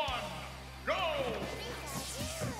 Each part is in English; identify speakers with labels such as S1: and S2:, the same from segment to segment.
S1: one, go!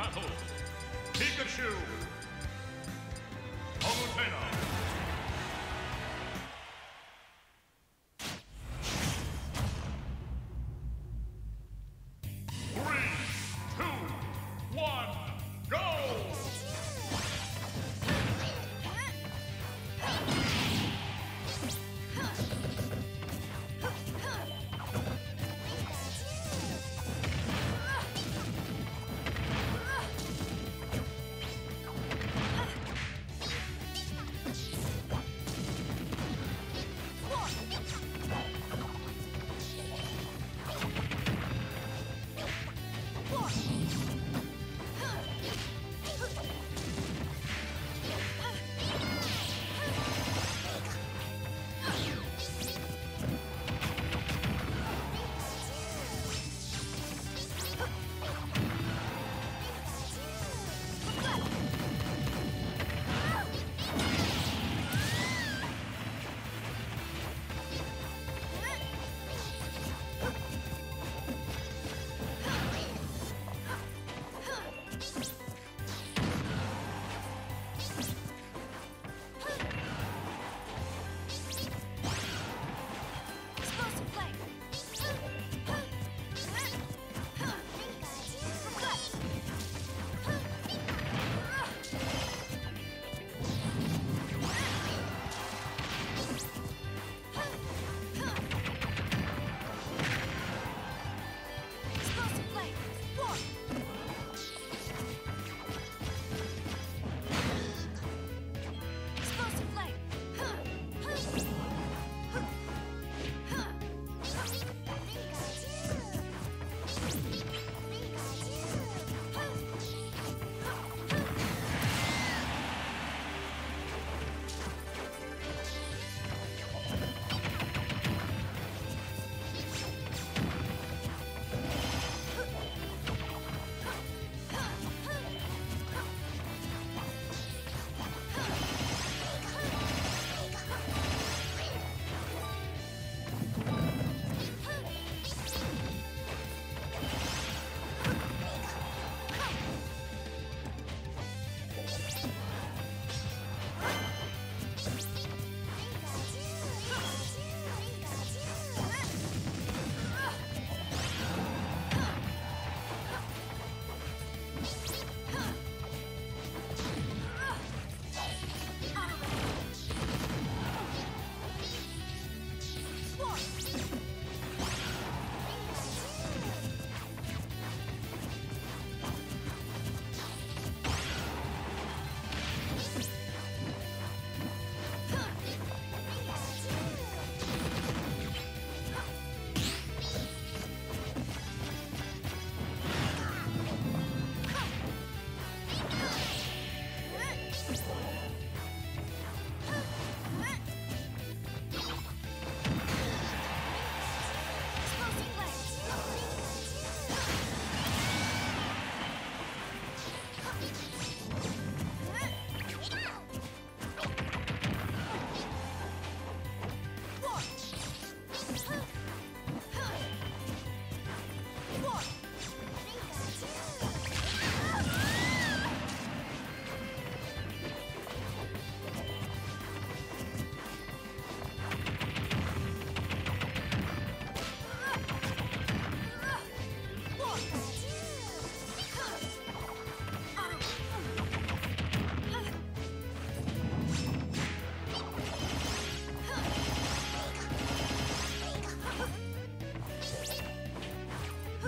S1: Battle.
S2: Pikachu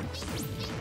S2: Let's go.